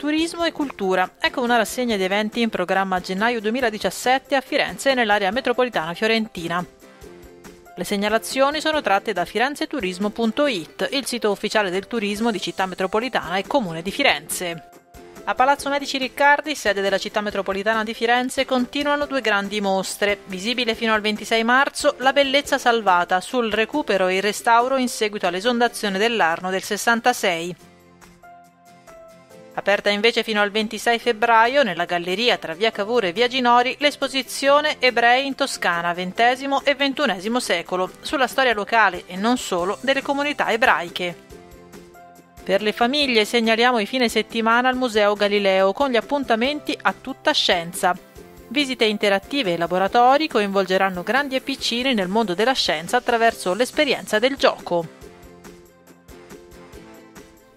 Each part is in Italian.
turismo e cultura. Ecco una rassegna di eventi in programma a gennaio 2017 a Firenze e nell'area metropolitana fiorentina. Le segnalazioni sono tratte da firenzeturismo.it, il sito ufficiale del turismo di città metropolitana e comune di Firenze. A Palazzo Medici Riccardi, sede della città metropolitana di Firenze, continuano due grandi mostre. Visibile fino al 26 marzo, La bellezza salvata sul recupero e il restauro in seguito all'esondazione dell'Arno del 66. Aperta invece fino al 26 febbraio, nella galleria tra via Cavour e via Ginori, l'esposizione Ebrei in Toscana, XX e XXI secolo, sulla storia locale e non solo delle comunità ebraiche. Per le famiglie segnaliamo i fine settimana al Museo Galileo con gli appuntamenti a tutta scienza. Visite interattive e laboratori coinvolgeranno grandi e piccini nel mondo della scienza attraverso l'esperienza del gioco.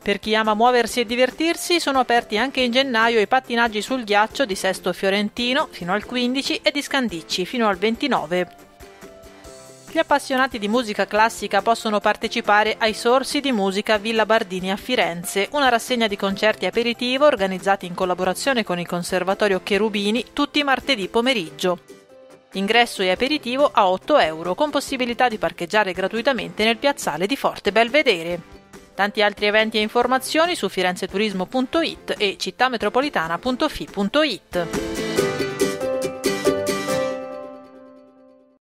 Per chi ama muoversi e divertirsi, sono aperti anche in gennaio i pattinaggi sul ghiaccio di Sesto Fiorentino fino al 15 e di Scandicci fino al 29. Gli appassionati di musica classica possono partecipare ai Sorsi di Musica Villa Bardini a Firenze, una rassegna di concerti aperitivo organizzati in collaborazione con il Conservatorio Cherubini tutti i martedì pomeriggio. Ingresso e aperitivo a 8 euro, con possibilità di parcheggiare gratuitamente nel piazzale di Forte Belvedere. Tanti altri eventi e informazioni su firenzeturismo.it e cittametropolitana.fi.it.